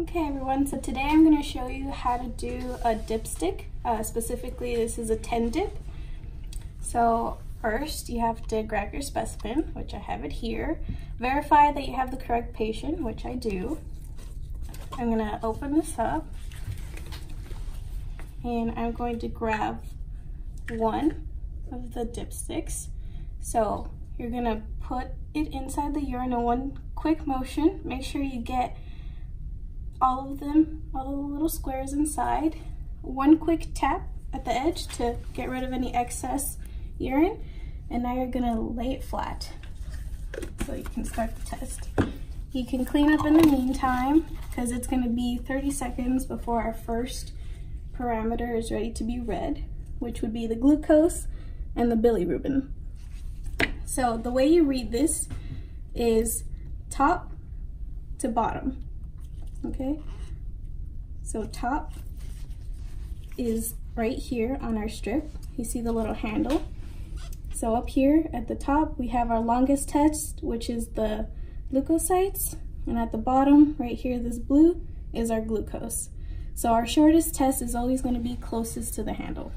Okay everyone, so today I'm going to show you how to do a dipstick. Uh, specifically, this is a 10 dip. So first you have to grab your specimen, which I have it here. Verify that you have the correct patient, which I do. I'm going to open this up and I'm going to grab one of the dipsticks. So you're going to put it inside the urine in one quick motion. Make sure you get all of them, all the little squares inside. One quick tap at the edge to get rid of any excess urine. And now you're gonna lay it flat so you can start the test. You can clean up in the meantime because it's gonna be 30 seconds before our first parameter is ready to be read, which would be the glucose and the bilirubin. So the way you read this is top to bottom okay? So top is right here on our strip. You see the little handle. So up here at the top, we have our longest test, which is the leukocytes. And at the bottom, right here, this blue, is our glucose. So our shortest test is always gonna be closest to the handle.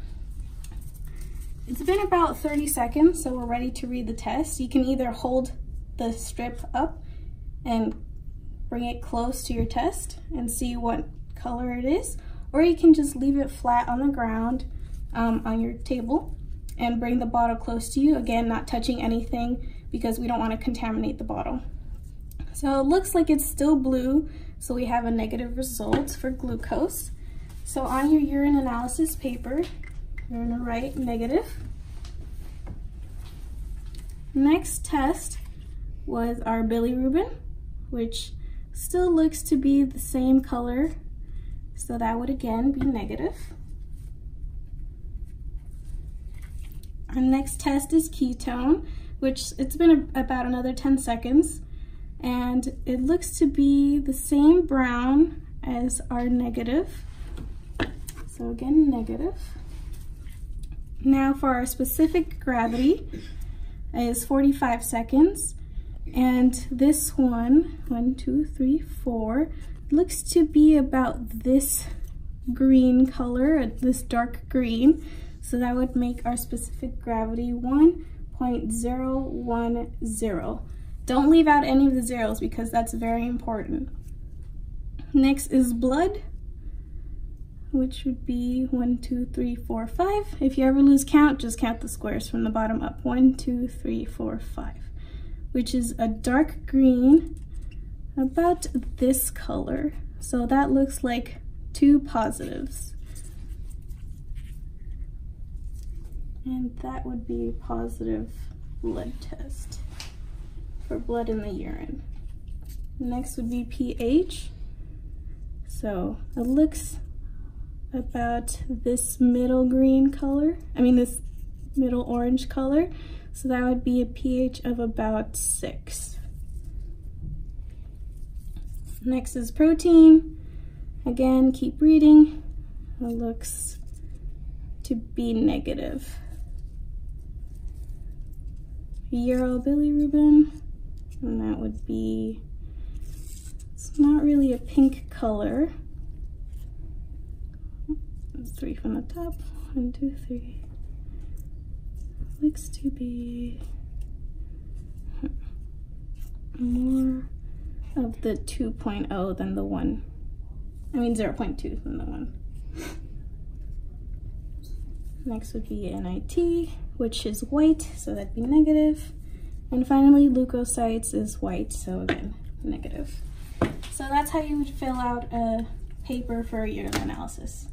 It's been about 30 seconds, so we're ready to read the test. You can either hold the strip up and bring it close to your test and see what color it is, or you can just leave it flat on the ground um, on your table and bring the bottle close to you. Again, not touching anything because we don't want to contaminate the bottle. So it looks like it's still blue, so we have a negative result for glucose. So on your urine analysis paper, you're gonna write negative. Next test was our bilirubin, which Still looks to be the same color, so that would again be negative. Our next test is ketone, which it's been a, about another 10 seconds, and it looks to be the same brown as our negative. So again, negative. Now for our specific gravity is 45 seconds. And this one, one, two, three, four, looks to be about this green color, uh, this dark green. So that would make our specific gravity 1.010. Don't leave out any of the zeros because that's very important. Next is blood, which would be one, two, three, four, five. If you ever lose count, just count the squares from the bottom up. One, two, three, four, five which is a dark green about this color. So that looks like two positives. And that would be a positive blood test for blood in the urine. Next would be pH. So it looks about this middle green color. I mean this middle orange color. So that would be a pH of about six. Next is protein. Again, keep reading. It looks to be negative. Urobilirubin, and that would be, it's not really a pink color. Three from the top, one, two, three looks to be more of the 2.0 than the 1. I mean 0.2 than the 1. Next would be NIT, which is white, so that'd be negative. And finally, leukocytes is white, so again, negative. So that's how you would fill out a paper for your analysis.